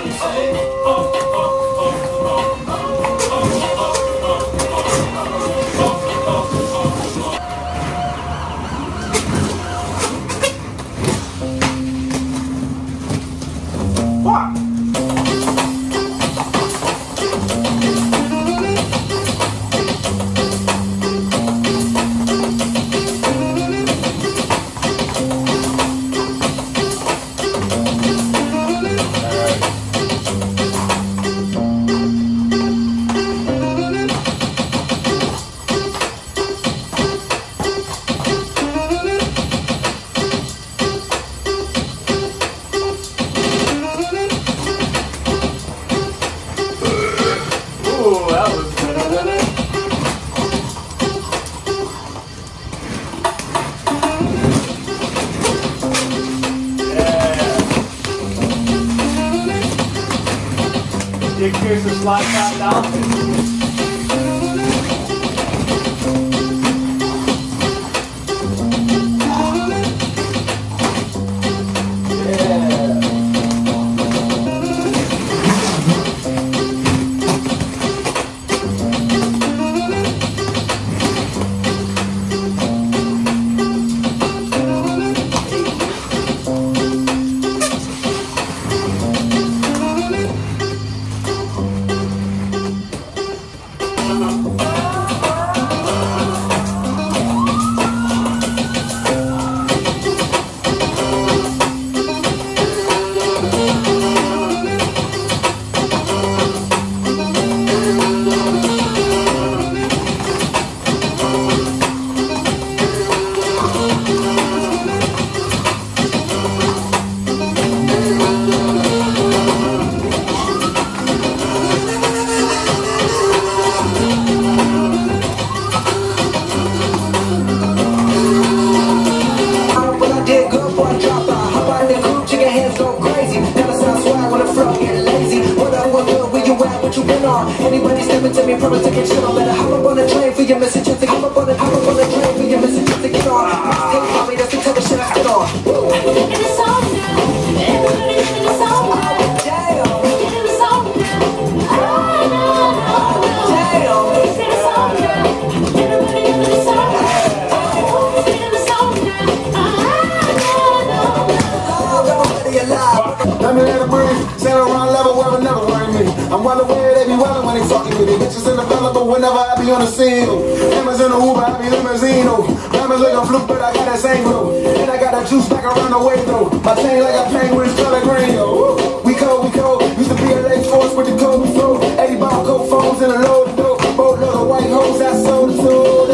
Ooh, Yeah. Dick Pierce slide top on? Anybody stepping to me, promise to get shit on. Better In villa, but whenever I be on the scene. oh. In the Uber, I be limousine. oh. Emma's like a fluke, but I got that same glow. And I got that juice back around the way though. My chain like a penguin, color green. We cold, we cold. Used to be a late force with the cold throw. 80 ball cold phones and a load of dope. Boatload of white hoes, I sold it to.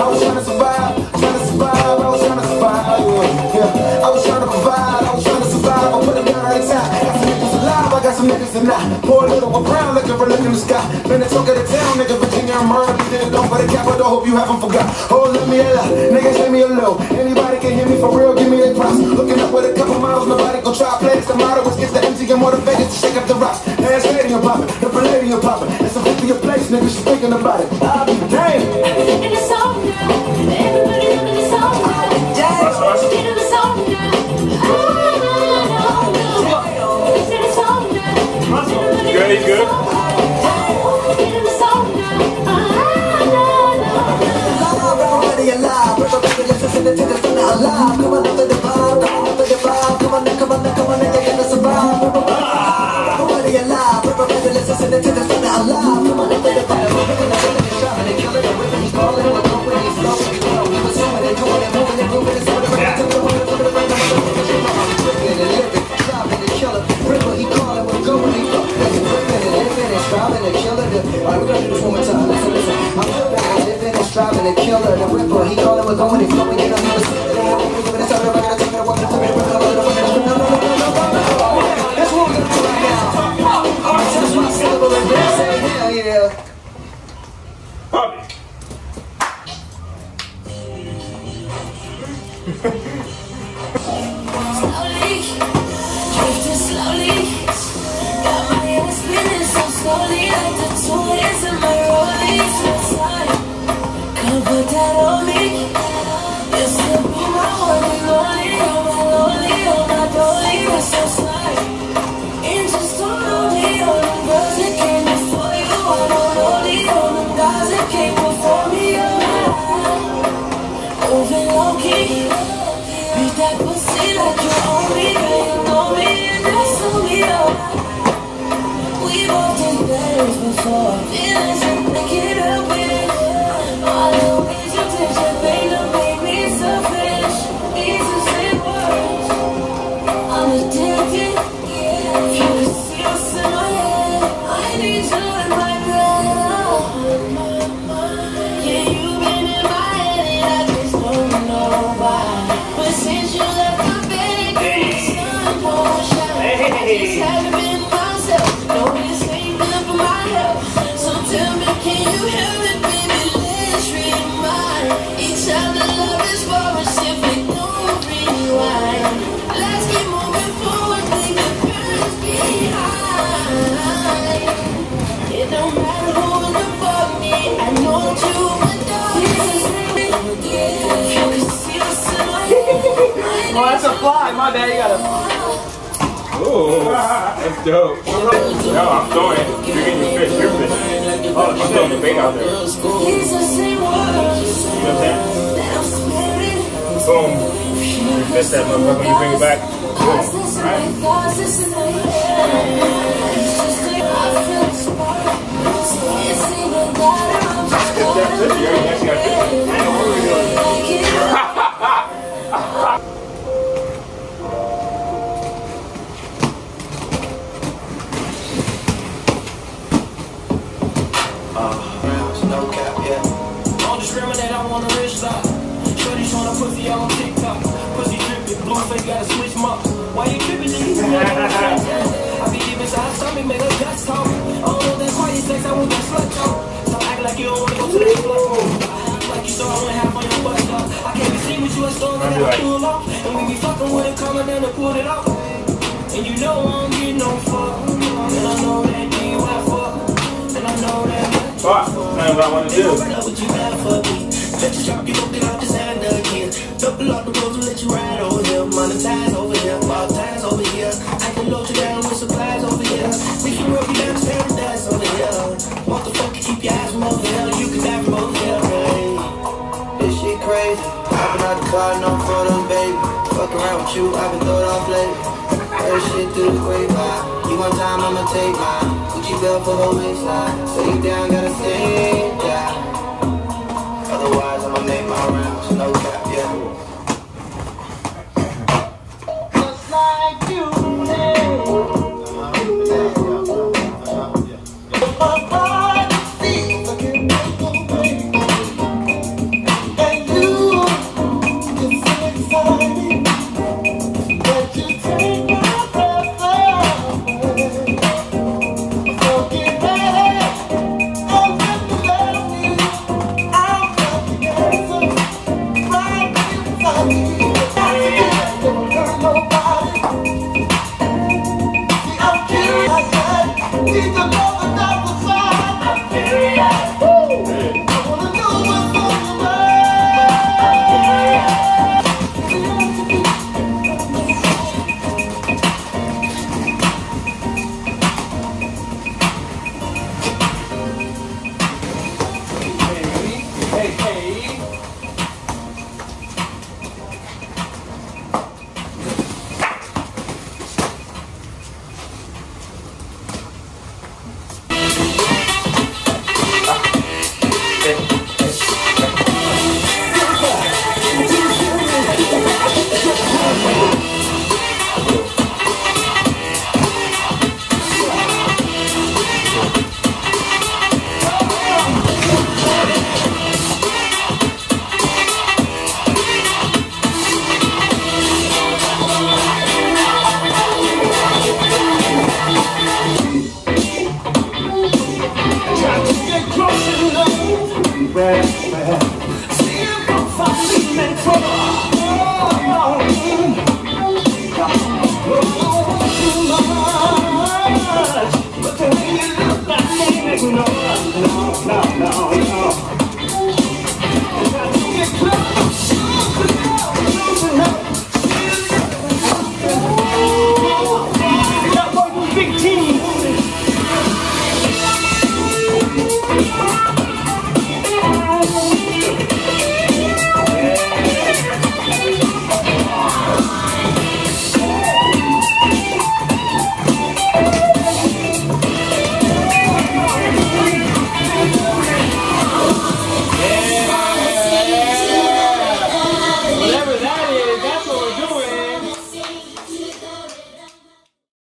I was trying to survive, trying survive, I was trying to survive. Yeah. I was trying to I was trying survive. I put it down every time. Got some niggas alive, I got some niggas that not. Pour a little one brown, looking for look in the sky. Been the talk of the nigga, Virginia and Murray. Did it done for the capital, hope you haven't forgot. Oh, let me lot, niggas let me a low. Anybody can hear me for real, give me a props. Looking up with a couple miles, nobody go try plays. The motto is get the empty and motivated to shake up the rocks. Now it's stadium popping, the palladium popping. It's a 50 place, nigga, she's thinking about it. I'll be damned. We're gonna do right now. My and hell yeah. Bobby. Slowly, drifting slowly. Got my head spinning so slowly, like the two hands in my dad, you gotta. Ooh, that's dope. No, I'm throwing it. You're getting your fish. Your fish. Oh, I'm throwing the bait out there. You know He's the same one. what I'm saying? that I'm spinning. Boom. You fish that motherfucker when you bring it back. Boom. Thoughts this Right? A pussy on TikTok. Pussy dripping, blue face got a switch mark. Why you tripping? Nigga, you I be giving shots, stomach, make her guts talk. I don't want that quiet sex, I want that slut talk. So act like you don't wanna go to the club. Like you saw I went half on your butt, dog. I can't be seen with you at store, I'd be I like- pull off. And we be fucking with it, coming down to pull it off. And you know I don't get no fuck. And I know that you have fuck. And I know that. Fuck. That's what I want to do. What you got for me? Let you drop, you get off the road to let you ride over here. Monetize over here, all ties over here. I can load you down with supplies over here. We can work you down to paradise over here. What the fuck, keep your eyes from over here. You can die from over here, right? This shit crazy. Hopping out the car, no photos, baby. Fuck around with you, I've been throwed off lately. Heard shit through the grapevine. You one time, I'ma take mine. Gucci belt for her waistline. Stay down, gotta stay